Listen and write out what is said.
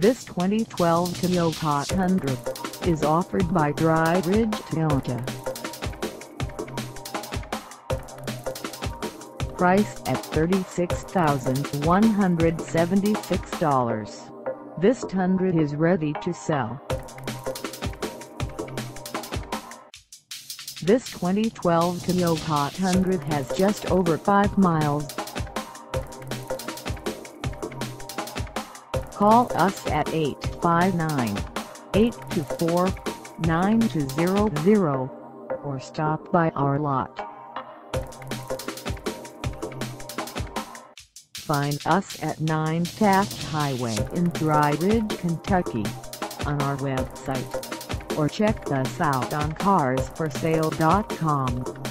This 2012 Toyota Tundra is offered by Dry Ridge Toyota. Priced at $36,176. This Tundra is ready to sell. This 2012 Toyota Tundra has just over 5 miles. Call us at 859-824-9200 or stop by our lot. Find us at 9 Taft Highway in Dry Ridge, Kentucky on our website or check us out on carsforsale.com.